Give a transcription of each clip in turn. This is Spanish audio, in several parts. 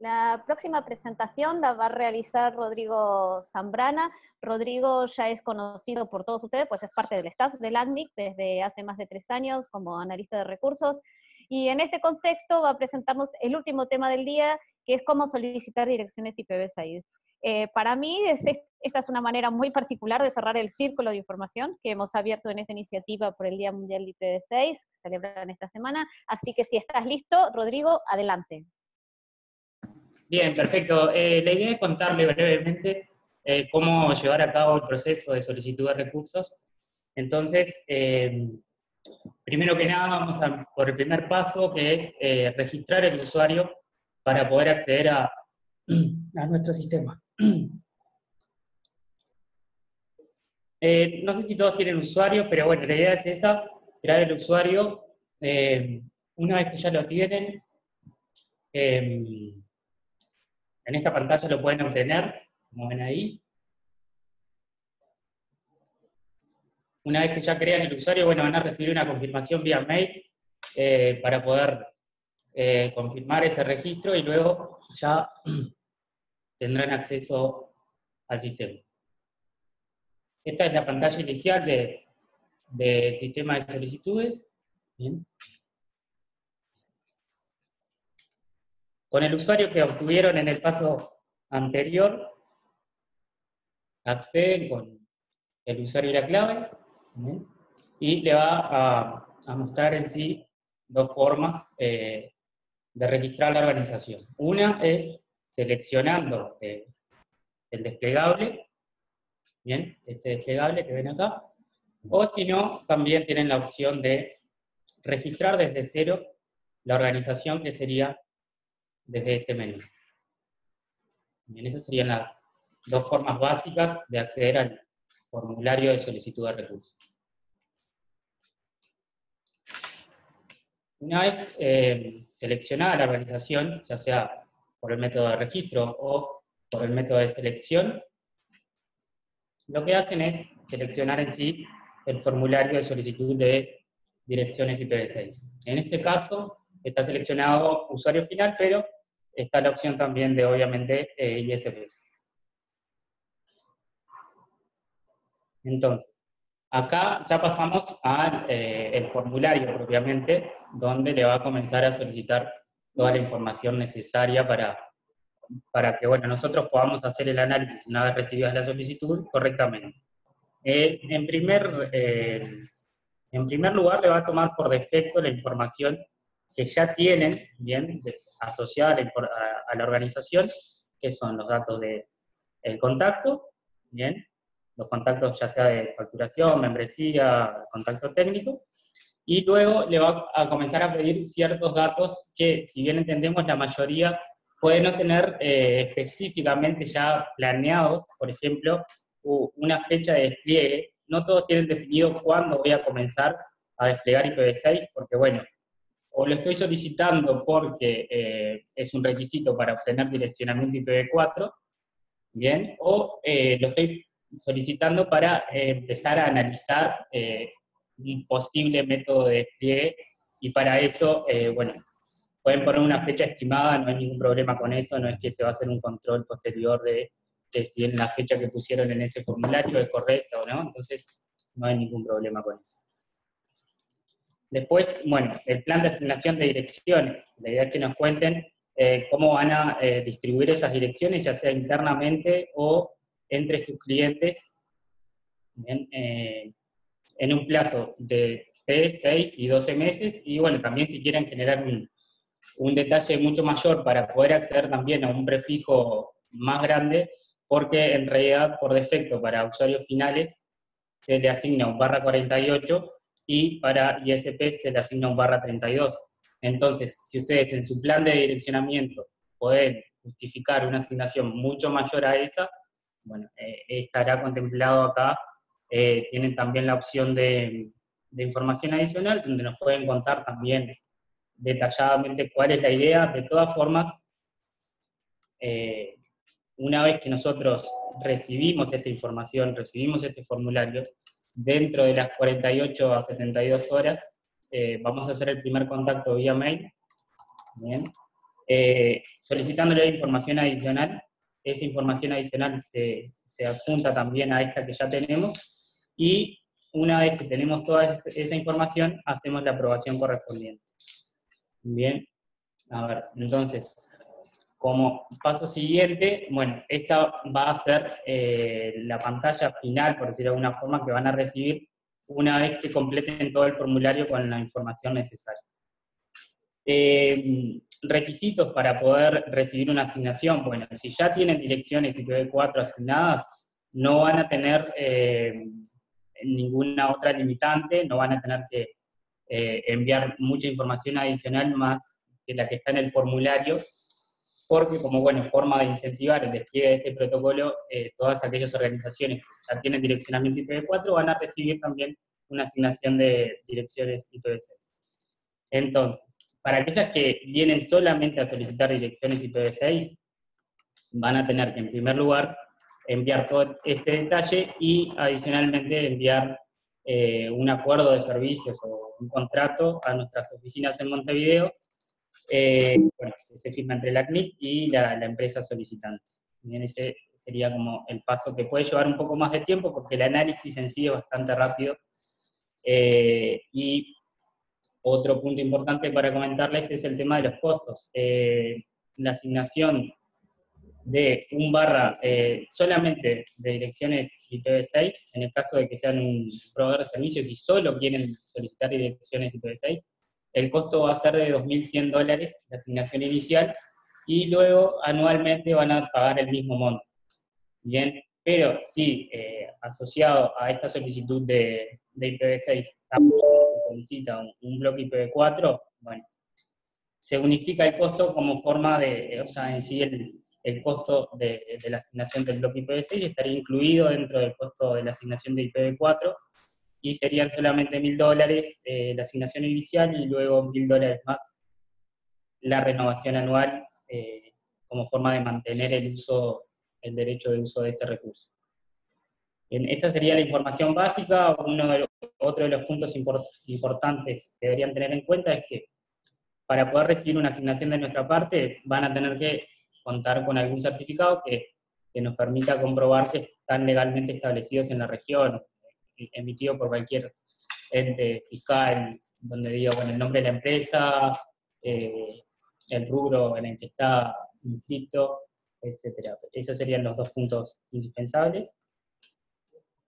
La próxima presentación la va a realizar Rodrigo Zambrana. Rodrigo ya es conocido por todos ustedes, pues es parte del staff del ACNIC desde hace más de tres años como analista de recursos. Y en este contexto va a presentarnos el último tema del día, que es cómo solicitar direcciones IPv6. Eh, para mí, esta es una manera muy particular de cerrar el círculo de información que hemos abierto en esta iniciativa por el Día Mundial de IPv6, que celebran esta semana. Así que si estás listo, Rodrigo, adelante. Bien, perfecto. Eh, la idea es contarle brevemente eh, cómo llevar a cabo el proceso de solicitud de recursos. Entonces, primero que nada, vamos a, por el primer paso, que es registrar el usuario para poder acceder a, nuestro sistema. Eh, no sé si todos tienen usuario, pero bueno, la idea es esta, crear el usuario. Eh, una vez que ya lo tienen, eh, en esta pantalla lo pueden obtener, como ven ahí. Una vez que ya crean el usuario, bueno, van a recibir una confirmación vía mail para poder confirmar ese registro y luego ya tendrán acceso al sistema. Esta es la pantalla inicial del sistema de solicitudes. Con el usuario que obtuvieron en el paso anterior, acceden con el usuario y la clave, y le va a, mostrar en sí dos formas eh, de registrar la organización. Una es seleccionando el desplegable, bien, este desplegable que ven acá, o si no, también tienen la opción de registrar desde cero la organización que sería desde este menú. Bien, esas serían las dos formas básicas de acceder al formulario de solicitud de recursos. Una vez eh, seleccionada la organización, ya sea por el método de registro o por el método de selección, lo que hacen es seleccionar en sí el formulario de solicitud de direcciones IPv6. En este caso está seleccionado usuario final, pero está la opción también de, obviamente, eh, ISPs. Entonces, acá ya pasamos al eh, formulario propiamente, donde le va a comenzar a solicitar toda la información necesaria para, para que bueno, nosotros podamos hacer el análisis una vez recibida la solicitud correctamente. Eh, en, primer, eh, en primer lugar, le va a tomar por defecto la información que ya tienen, bien, asociada a la, organización, que son los datos del el contacto, bien, los contactos ya sea de facturación, membresía, contacto técnico, y luego le va a comenzar a pedir ciertos datos que, si bien entendemos, la mayoría puede no tener eh, específicamente ya planeados, por ejemplo, una fecha de despliegue. No todos tienen definido cuándo voy a comenzar a desplegar IPv6, porque bueno, o lo estoy solicitando porque eh, es un requisito para obtener direccionamiento IPv4, bien, o eh, lo estoy solicitando para empezar a analizar un posible método de despliegue y para eso, eh, bueno, pueden poner una fecha estimada, no hay ningún problema con eso, no es que se va a hacer un control posterior de que si en la fecha que pusieron en ese formulario es correcta o no, entonces no hay ningún problema con eso. Después, bueno, el plan de asignación de direcciones. La idea es que nos cuenten eh, cómo van a eh, distribuir esas direcciones, ya sea internamente o entre sus clientes. Bien, en un plazo de 3, 6 y 12 meses, y bueno, también si quieren generar un, un detalle mucho mayor para poder acceder también a un prefijo más grande, porque en realidad por defecto para usuarios finales se le asigna un barra 48 y para ISP se le asigna un barra 32. Entonces, si ustedes en su plan de direccionamiento pueden justificar una asignación mucho mayor a esa, bueno, eh, estará contemplado acá eh, tienen también la opción de, información adicional, donde nos pueden contar también detalladamente cuál es la idea. De todas formas, eh, una vez que nosotros recibimos esta información, recibimos este formulario, dentro de las 48 a 72 horas, eh, vamos a hacer el primer contacto vía mail, eh, solicitándole información adicional. Esa información adicional se, se adjunta también a esta que ya tenemos y una vez que tenemos toda esa información, hacemos la aprobación correspondiente. Bien, a ver, entonces, como paso siguiente, bueno, esta va a ser eh, la pantalla final, por decirlo de alguna forma, que van a recibir una vez que completen todo el formulario con la información necesaria. Eh, requisitos para poder recibir una asignación. Bueno, si ya tienen direcciones IPv4 asignadas, no van a tener eh, ninguna otra limitante, no van a tener que enviar mucha información adicional más que la que está en el formulario, porque como bueno, forma de incentivar el despliegue de este protocolo, eh, todas aquellas organizaciones que ya tienen direccionamiento IPv4 van a recibir también una asignación de direcciones IPv6. Entonces, para aquellas que vienen solamente a solicitar direcciones IPv6, van a tener que en primer lugar enviar todo este detalle y adicionalmente enviar eh, un acuerdo de servicios o un contrato a nuestras oficinas en Montevideo eh, bueno, se firma entre la CNIC y la, empresa solicitante. Bien, ese sería como el paso que puede llevar un poco más de tiempo porque el análisis en sí es bastante rápido. Eh, y otro punto importante para comentarles es el tema de los costos. Eh, la asignación de un barra solamente de direcciones IPv6, en el caso de que sean un proveedor de servicios y solo quieren solicitar direcciones IPv6, el costo va a ser de 2.100 dólares, la asignación inicial, y luego anualmente van a pagar el mismo monto. Bien, pero si eh, asociado a esta solicitud de, IPv6 también se solicita un, bloque IPv4, bueno, se unifica el costo como forma de, o sea, en sí el, el costo de, de, la asignación del bloque IPv6 estaría incluido dentro del costo de la asignación de IPv4, y serían solamente mil dólares eh, la asignación inicial y luego mil dólares más la renovación anual eh, como forma de mantener el uso, el derecho de uso de este recurso. esta sería la información básica. Uno otro de los puntos importantes que deberían tener en cuenta es que para poder recibir una asignación de nuestra parte van a tener que contar con algún certificado que, que nos permita comprobar que están legalmente establecidos en la región, emitido por cualquier ente fiscal, donde diga bueno, el nombre de la empresa, eh, el rubro en el que está inscrito, etc. Esos serían los dos puntos indispensables.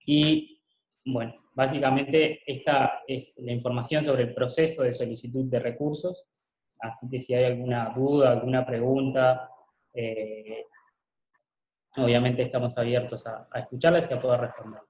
Y bueno, básicamente esta es la información sobre el proceso de solicitud de recursos, así que si hay alguna duda, alguna pregunta, eh, obviamente estamos abiertos a, a escucharlas y a poder responder.